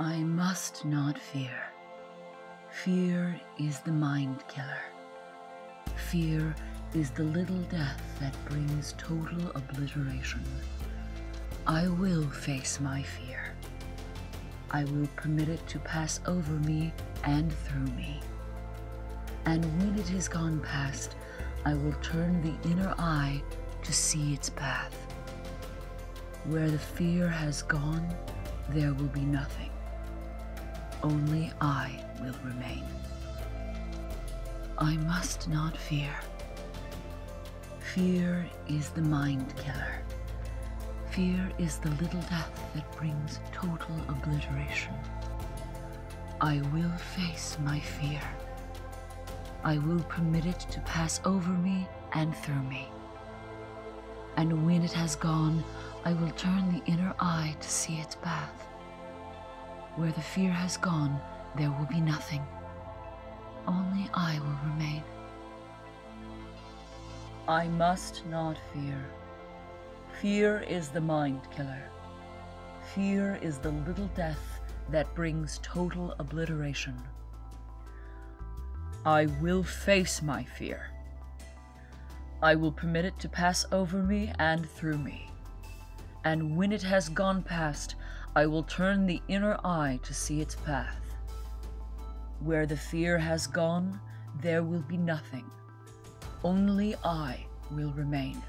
I must not fear. Fear is the mind killer. Fear is the little death that brings total obliteration. I will face my fear. I will permit it to pass over me and through me. And when it has gone past, I will turn the inner eye to see its path. Where the fear has gone, there will be nothing. Only I will remain. I must not fear. Fear is the mind killer. Fear is the little death that brings total obliteration. I will face my fear. I will permit it to pass over me and through me. And when it has gone, I will turn the inner eye to see its path. Where the fear has gone, there will be nothing. Only I will remain. I must not fear. Fear is the mind killer. Fear is the little death that brings total obliteration. I will face my fear. I will permit it to pass over me and through me. And when it has gone past, I will turn the inner eye to see its path. Where the fear has gone, there will be nothing. Only I will remain.